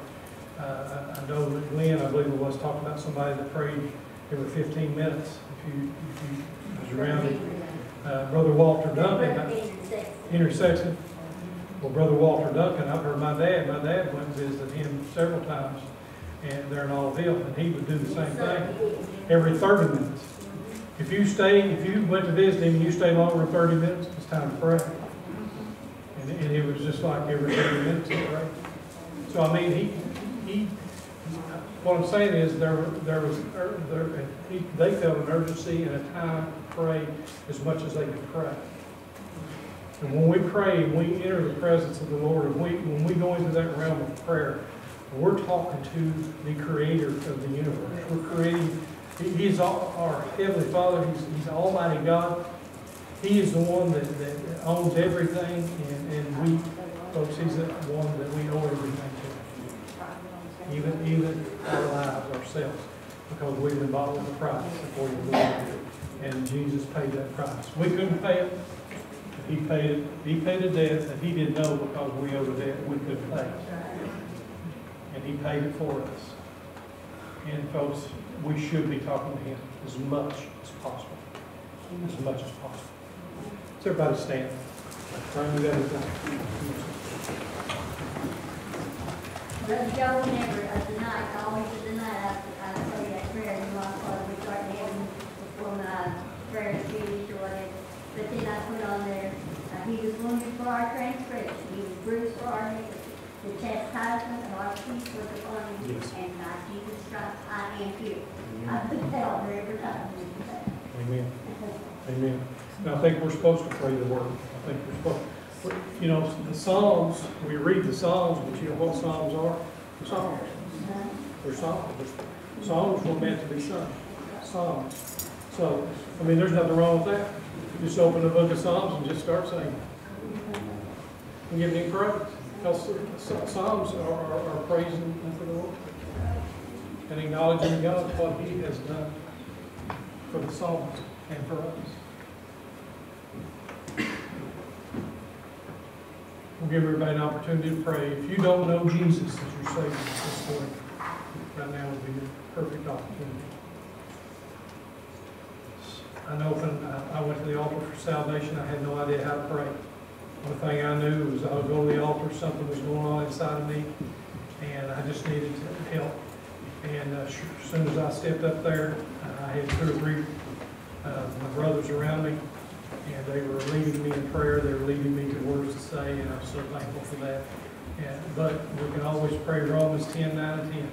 Uh, I, I know that Glenn, I believe it was, talked about somebody that prayed every fifteen minutes. If you, if you was around it. Uh, Brother Walter Duncan, I- Henry Sexton. Well, Brother Walter Duncan, I've heard my dad, my dad went and visited him several times, and they're in Olive Hill, and he would do the same thing, every thirty minutes. If you stay, if you went to visit him and you stay longer than thirty minutes, it's time to pray. And, and it was just like every thirty minutes he prayed. So I mean, he, he, what I'm saying is there, there was, er, there, he, they felt an urgency and a time to pray as much as they could pray. And when we pray, we enter the presence of the Lord, and we, when we go into that realm of prayer, we're talking to the creator of the universe. We're creating, he's our heavenly Father, he's, he's Almighty God. He is the one that, that owns everything, and, and we, folks, he's the one that we owe everything to. Even, even our lives ourselves, because we've been bought with a price according to the Lord. And Jesus paid that price. We couldn't pay it, he paid it, he paid a debt that he didn't know because we owed a debt we couldn't pay. And he paid it for us. And folks, we should be talking to him as much as possible, as much as possible. So everybody stand. Pray we got Brother Joe never, uh, tonight, always tonight, I, I say that prayer, you know, before we start having, before my prayer is finished or whatever. But then I put on there, uh, he was wounded for our transgression, he was bruised for our iniquity. The chastisement of our peace was upon him, Yes. and by Jesus Christ I am healed. I put that on there every time. Amen. Amen. And I think we're supposed to pray the word. I think we're supposed, you know, the Psalms, we read the Psalms, but you know what Psalms are? Psalms. They're Psalms. Psalms were meant to be sung. Psalms. So, I mean, there's nothing wrong with that. Just open the book of Psalms and just start singing. And give him praise. Because Psalms are, are, are praising for the Lord. And acknowledging God, what he has done for the psalmist and for us. We'll give everybody an opportunity to pray. If you don't know Jesus as your Savior this morning, right now would be your perfect opportunity. I know when I- went to the altar for salvation, I had no idea how to pray. One thing I knew was I would go to the altar, something was going on inside of me, and I just needed help. And uh, as soon as I stepped up there, I had two or three uh, my brothers around me, and they were leading me in prayer, they were leading me to words to say, and I'm so thankful for that. And, but we can always pray Romans 10, 9, and 10.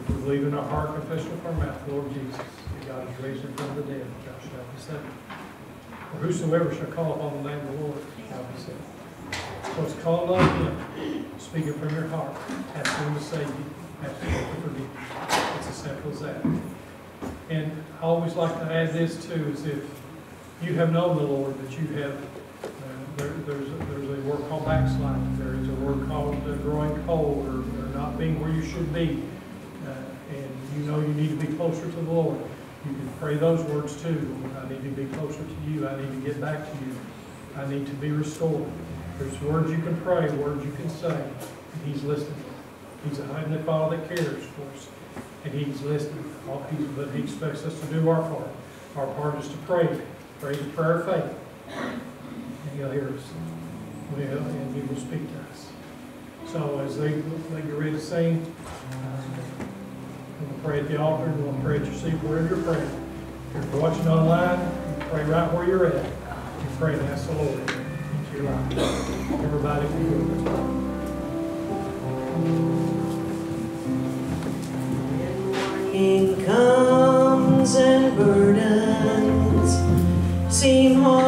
If we believe in our heart, confession with our mouth, Lord Jesus, that God is raised from the dead, thou shalt be saved. For whosoever shall call upon the name of the Lord shall be saved. So it's calling on him, speaking from your heart, asking him to save you, asking him to forgive you. It's as simple as that. And I always like to add this too, is if you have known the Lord, that you have, uh, there, there's, a- there's a word called backsliding, there is a word called uh, growing cold, or, or not being where you should be, uh, and you know you need to be closer to the Lord. You can pray those words too. I need to be closer to you. I need to get back to you. I need to be restored. There's words you can pray, words you can say, and He's listening. He's a heavenly Father that cares for us, and He's listening. He's, but He expects us to do our part. Our part is to pray, pray the prayer of faith, and He'll hear us. Well, and He will speak to us. So as they, they get ready to sing, We'll pray at the altar, and we'll pray at your seat wherever you're praying. If you're watching online, you pray right where you're at. You pray and ask the Lord into your life. Everybody it. Morning comes seem hard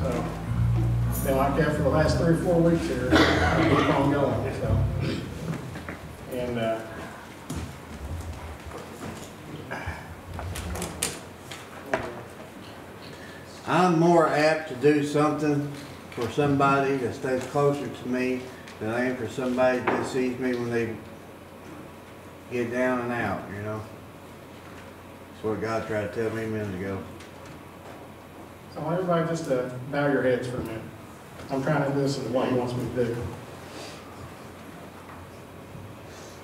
so. Been like that for the last three or four weeks here, I keep on going, so. And, uh, I'm more apt to do something for somebody that stays closer to me than I am for somebody that sees me when they get down and out, you know? That's what God tried to tell me a minute ago. I want everybody just to bow your heads for a minute. I'm trying to listen to what he wants me to do.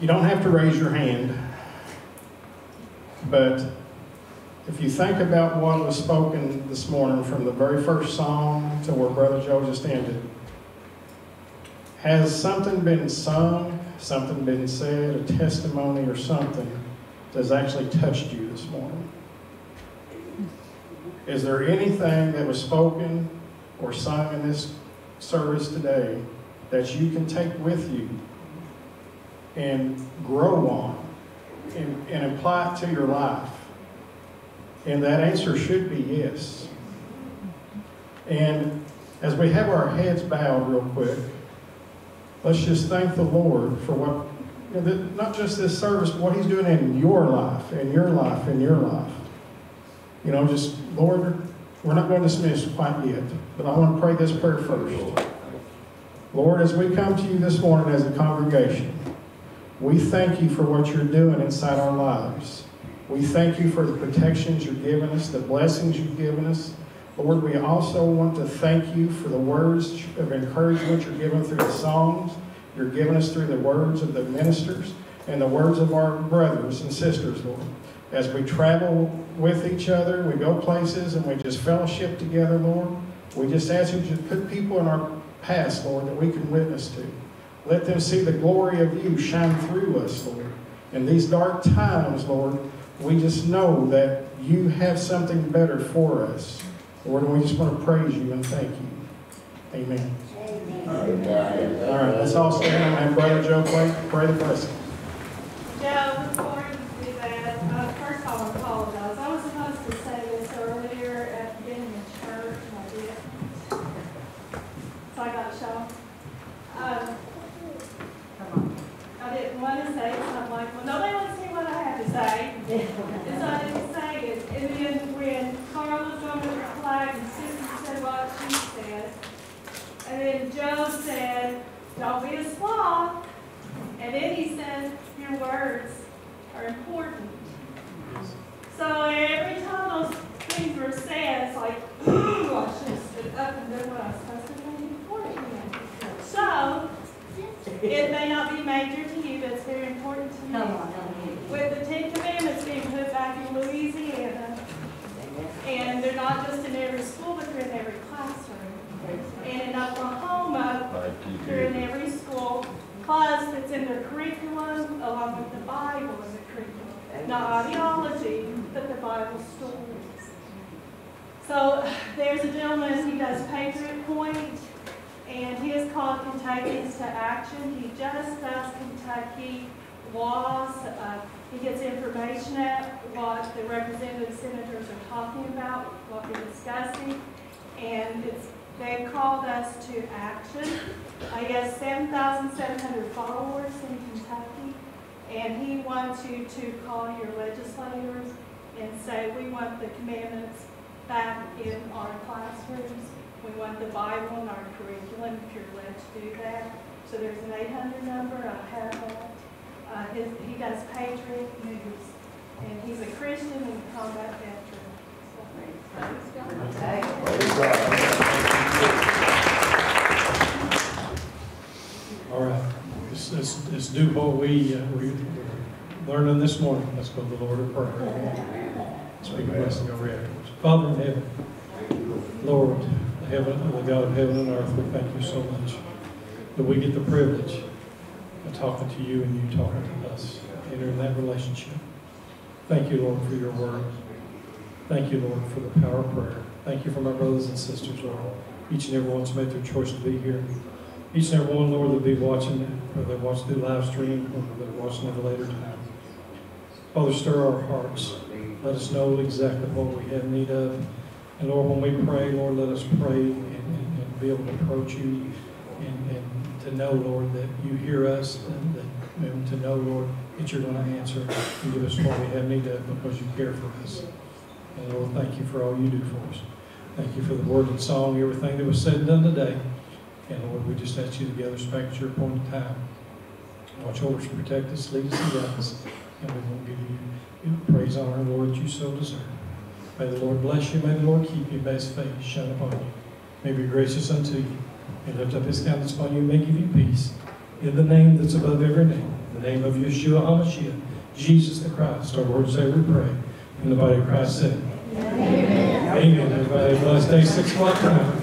You don't have to raise your hand, but if you think about what was spoken this morning from the very first song to where Brother Joe just ended, has something been sung, something been said, a testimony or something that's actually touched you this morning? Is there anything that was spoken or sung in this service today that you can take with you and grow on and, and apply it to your life? And that answer should be yes. And as we have our heads bowed real quick, let's just thank the Lord for what, you know, not just this service, but what He's doing in your life, in your life, in your life. You know, just, Lord, we're not going to dismiss quite yet, but I want to pray this prayer first. Lord, as we come to you this morning as a congregation, we thank you for what you're doing inside our lives. We thank you for the protections you're giving us, the blessings you've given us. Lord, we also want to thank you for the words of encouragement you're giving through the songs, you're giving us through the words of the ministers, and the words of our brothers and sisters, Lord. As we travel with each other, we go places, and we just fellowship together, Lord. We just ask you to put people in our past, Lord, that we can witness to. Let them see the glory of you shine through us, Lord. In these dark times, Lord, we just know that you have something better for us. Lord, and we just want to praise you and thank you. Amen. Amen. All right, let's all stand and Brother Joe pray, pray the blessing. Joe, before you do that, uh, first I want to apologize. I was supposed to say this earlier at the beginning of church, and I didn't. So I got shown. Um, I didn't want to say it, so I'm like, well, nobody wants to hear what I have to say. And so I didn't say it. And then when Carl was going to the flag and Sister said what she said, and then Joe said, don't be a sloth. And then he said, your words are important. So every time those things were said, it's like, ooh, I should have stood up and done what I was supposed to do beforehand. So, it may not be major to you, but it's very important to me. Come on, don't With the Ten Commandments being put back in Louisiana, and they're not just in every school, but they're in every classroom. And in Oklahoma, they're in every school, plus it's in their curriculum along with the Bible in the curriculum. Not ideology, but the Bible stories. So there's a gentleman, he does Patriot Point, and he is called Kentuckians to Action. He just does Kentucky laws. Uh, he gets information out what the representative senators are talking about, what they're discussing, and it's they called us to action. I guess 7,700 followers in Kentucky, and he wants you to call your legislators and say, we want the commandments back in our classrooms. We want the Bible in our curriculum, if you're led to do that. So there's an 800 number, I have that. Uh, his, he does Patriot News, and he's a Christian and a combat veteran. So, praise God. All right, let's, let's, let's do what we, uh, we learned this morning. Let's go to the Lord in prayer. Speak a blessing over afterwards. Father in heaven, Lord, the heaven, the God of heaven and earth, we thank you so much that we get the privilege of talking to you and you talking to us, entering that relationship. Thank you, Lord, for your word. Thank you, Lord, for the power of prayer. Thank you for my brothers and sisters, Lord. Each and every one one's made their choice to be here. Each and every one, Lord, that be watching, whether they watch through live stream or whether they're watching at a later time. Father, stir our hearts Let us know exactly what we have need of. And Lord, when we pray, Lord, let us pray and, and, and be able to approach you and, and to know, Lord, that you hear us and that, and to know, Lord, that you're going to answer and give us what we have need of because you care for us. And Lord, thank you for all you do for us. Thank you for the word and song, everything that was said and done today. And Lord, we just ask you to gather us back at your appointed time. Watch over us, protect us, lead us, and guide us. And we will give you praise, honor, and glory that you so deserve. May the Lord bless you, may the Lord keep you, may his face shine upon you. May be gracious unto you, and lift up his countenance upon you, and may give you peace. In the name that's above every name, the name of Yeshua HaMashiach, Jesus the Christ, our Lord and Savior, we pray. In the body of Christ, say, Amen. Amen. Everybody, have day, six o'clock.